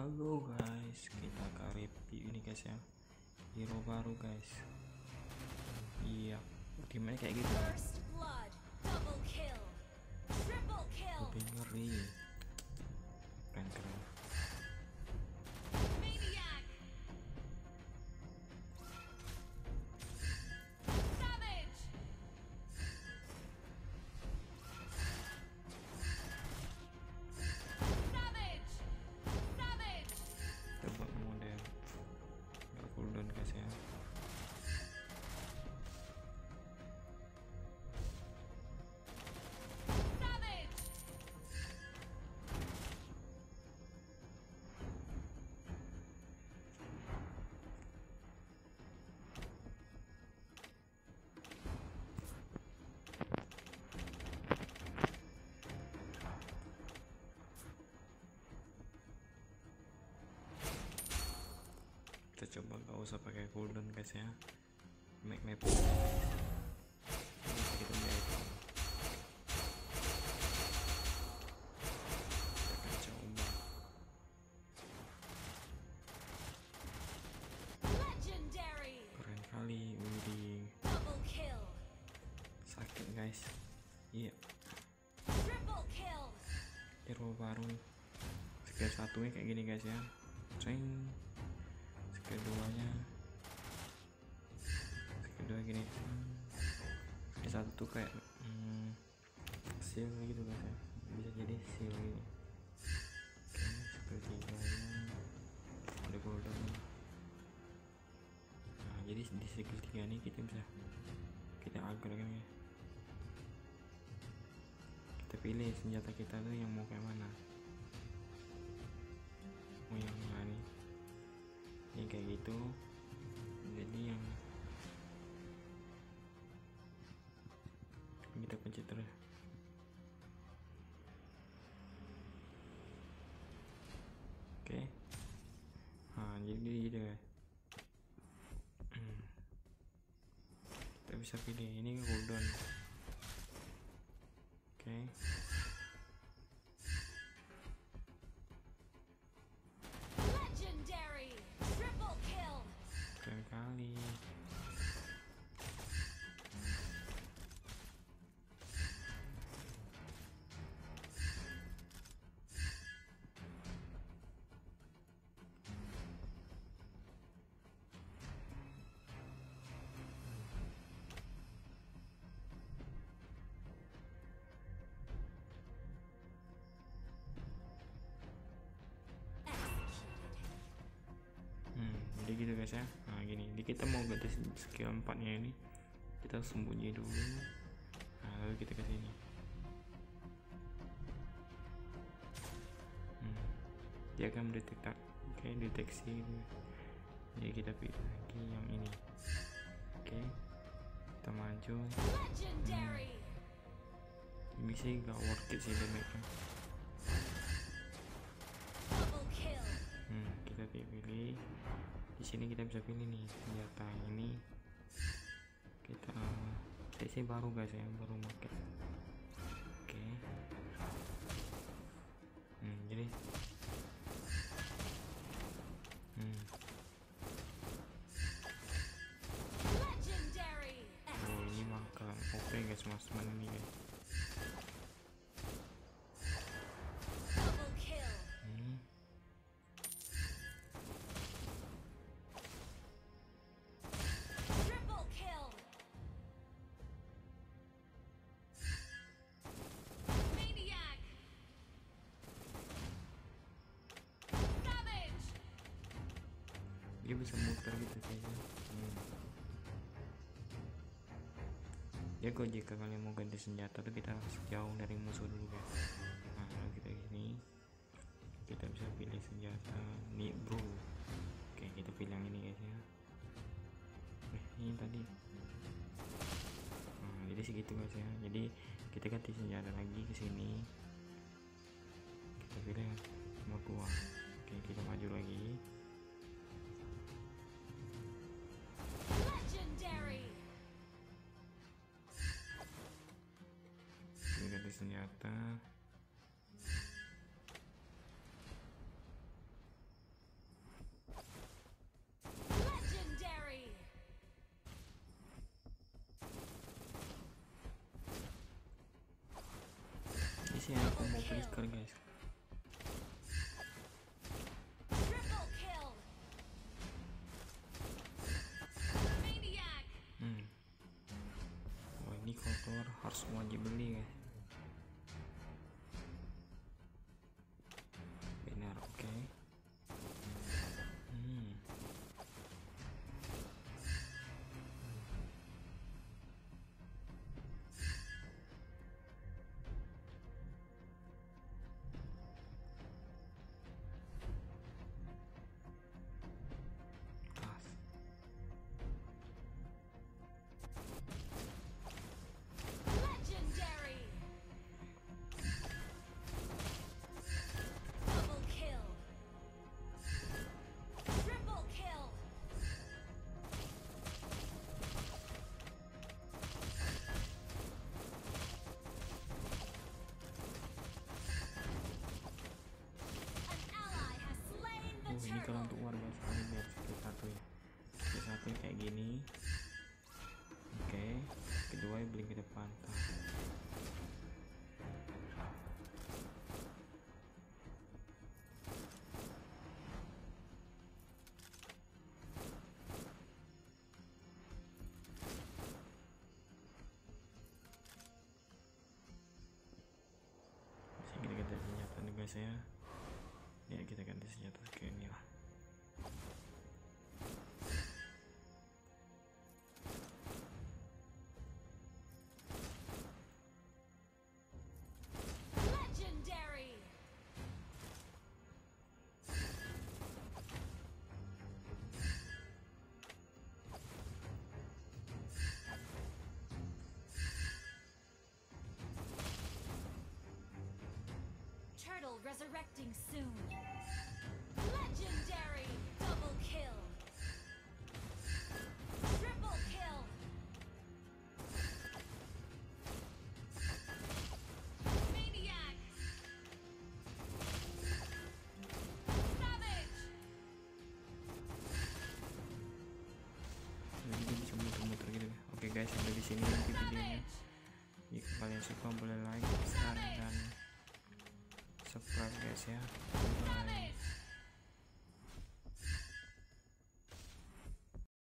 Halo guys, kita ke review ini guys ya. Hero baru guys. Iya, gimana kayak gitu? Lebih ngeri Kita coba gak usah pakai cooldown guys ya. Make map. Kita coba. Keren kali kill, Sakit guys. Iya. Kill, hero baru. Skill satunya kayak gini guys ya. Ceng skill duanya skill dua gini. Skill satu tuh kayak hmm, seal gitu ya bisa jadi seal gini tiganya ada golden nah jadi di skill tiga ini kita bisa kita agar kan ya. Kita pilih senjata kita tuh yang mau kayak mana. Mau yang yang kayak gitu. Jadi yang kita pencet terus. Oke. Nah jadi gitu kita bisa pilih ini cooldown. Oke. legendary, guys ya. Nah, gini. Jadi kita mau ganti skill 4-nya ini. Kita sembunyi dulu. Nah, lalu kita ke sini. Hmm. Dia akan mendetek oke, deteksi gitu. Jadi kita pilih lagi yang ini. Oke. Kita maju. Legendary, Ini sih gak worth it sih damage-nya. double Hmm, kita pilih. Di sini kita bisa pilih nih senjata ini. Kita saya sih baru guys ya, baru pakai. Bisa muter gitu kayaknya. Ya kok jika kalian mau ganti senjata tuh kita harus jauh dari musuh dulu guys. Nah kita gini kita bisa pilih senjata nih bro. Oke kita pilih yang ini guys ya. Eh ini tadi. Nah, jadi segitu guys ya. Jadi kita ganti senjata lagi ke sini. Kita pilih yang dua. Oke kita maju lagi. senjata. Ini yang Hmm. Oh ini kotor. Harus wajib beli guys. Turtle. untuk warga sekali biar skill satu ya. Skill satu kayak gini. Oke kedua beli ke depan. Kita ganti senjata nih guys ya. Ya kita ganti senjata ke ini lah resurrecting soon. Legendary. Double kill. Triple kill. Maniac. Savage. jadi dia bisa muter-muter gitu oke guys sampai di sini nanti videonya jika kalian suka boleh like share dan subscribe guys ya bye.